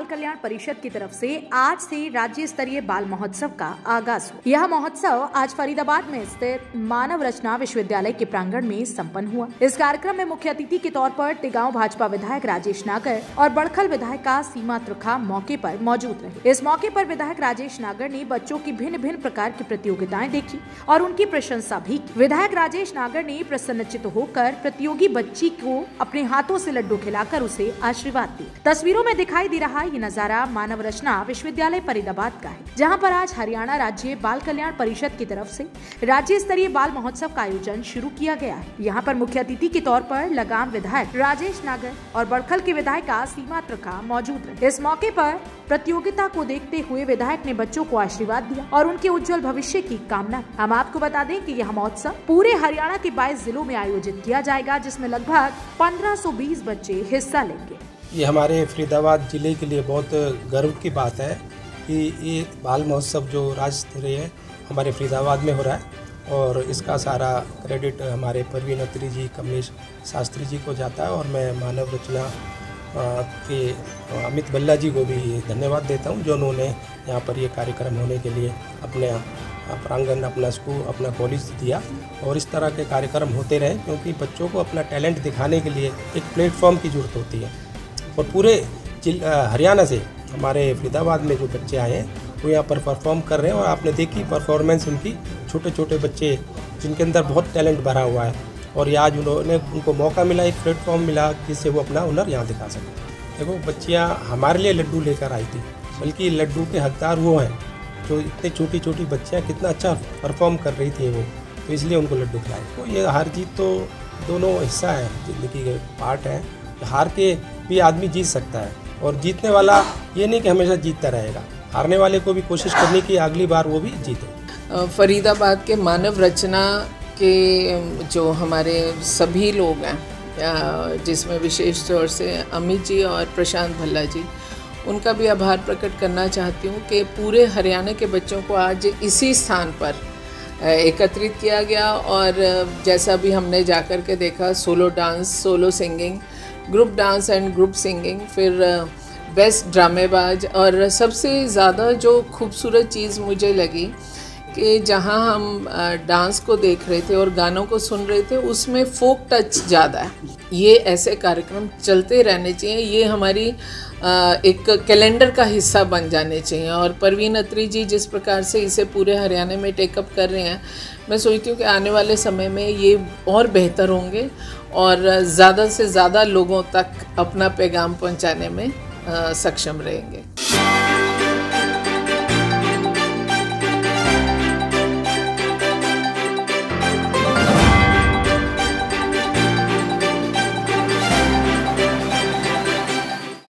बाल कल्याण परिषद की तरफ़ से आज से राज्य स्तरीय बाल महोत्सव का आगाज़। हुआ यह महोत्सव आज फरीदाबाद में स्थित मानव रचना विश्वविद्यालय के प्रांगण में संपन्न हुआ। इस कार्यक्रम में मुख्य अतिथि के तौर पर टिगांव भाजपा विधायक राजेश नागर और बड़खल विधायिका सीमा त्रिखा मौके पर मौजूद रहे। इस मौके पर विधायक राजेश नागर ने बच्चों की भिन्न भिन्न प्रकार की प्रतियोगिताएँ देखी और उनकी प्रशंसा भी की। विधायक राजेश नागर ने प्रसन्नचित होकर प्रतियोगी बच्ची को अपने हाथों से लड्डू खिलाकर उसे आशीर्वाद दिया तस्वीरों में दिखाई दे रहा ये नज़ारा मानव रचना विश्वविद्यालय फरीदाबाद का है, जहाँ पर आज हरियाणा राज्य बाल कल्याण परिषद की तरफ़ से राज्य स्तरीय बाल महोत्सव का आयोजन शुरू किया गया है। यहाँ पर मुख्य अतिथि के तौर पर लगाम विधायक राजेश नागर और बड़खल के विधायिका सीमा त्रिखा मौजूद रहे। इस मौके पर प्रतियोगिता को देखते हुए विधायक ने बच्चों को आशीर्वाद दिया और उनके उज्जवल भविष्य की कामना हम आपको बता दें कि यह महोत्सव पूरे हरियाणा के 22 जिलों में आयोजित किया जाएगा, जिसमें लगभग 1520 बच्चे हिस्सा लेंगे। ये हमारे फरीदाबाद ज़िले के लिए बहुत गर्व की बात है कि ये बाल महोत्सव जो राज्य स्तरीय है, हमारे फरीदाबाद में हो रहा है और इसका सारा क्रेडिट हमारे परवीन अत्री जी, कमलेश शास्त्री जी को जाता है और मैं मानव रचना के अमित बल्ला जी को भी धन्यवाद देता हूँ जो उन्होंने यहाँ पर ये कार्यक्रम होने के लिए अपने प्रांगण, अपना स्कूल अपना कॉलेज दिया और इस तरह के कार्यक्रम होते रहे क्योंकि बच्चों को अपना टैलेंट दिखाने के लिए एक प्लेटफॉर्म की ज़रूरत होती है। और पूरे हरियाणा से हमारे फरीदाबाद में जो बच्चे आए हैं, वो यहाँ पर परफॉर्म कर रहे हैं और आपने देखी परफॉर्मेंस उनकी छोटे छोटे बच्चे जिनके अंदर बहुत टैलेंट भरा हुआ है। और ये आज उन्होंने, उनको मौका मिला, एक प्लेटफॉर्म मिला जिससे वो अपना हुनर यहाँ दिखा सकें। देखो, बच्चियाँ हमारे लिए लड्डू लेकर आई थी, बल्कि लड्डू के हकदार वो हैं, जो इतनी छोटी छोटी बच्चियाँ कितना अच्छा परफॉर्म कर रही थी वो तो इसलिए उनको लड्डू खिलाए। तो ये हार जीत तो दोनों हिस्सा है, ज़िंदगी के पार्ट है। हार के भी आदमी जीत सकता है। और जीतने वाला ये नहीं कि हमेशा जीतता रहेगा। हारने वाले को भी कोशिश करनी कि अगली बार वो भी जीते। फरीदाबाद के मानव रचना के जो हमारे सभी लोग हैं जिसमें विशेष तौर से अमित जी और प्रशांत भल्ला जी, उनका भी आभार प्रकट करना चाहती हूँ कि पूरे हरियाणा के बच्चों को आज इसी स्थान पर एकत्रित किया गया। और जैसा भी हमने जाकर के देखा, solo dance, solo singing group dance and group singing फिर बेस्ट ड्रामेबाज और सबसे ज़्यादा जो खूबसूरत चीज़ मुझे लगी कि जहाँ हम डांस को देख रहे थे और गानों को सुन रहे थे, उसमें फोक टच ज़्यादा है। ये ऐसे कार्यक्रम चलते रहने चाहिए, ये हमारी एक कैलेंडर का हिस्सा बन जाने चाहिए। और परवीन अत्री जी जिस प्रकार से इसे पूरे हरियाणा में टेकअप कर रहे हैं, मैं सोचती हूँ कि आने वाले समय में ये और बेहतर होंगे और ज़्यादा से ज़्यादा लोगों तक अपना पैगाम पहुँचाने में सक्षम रहेंगे।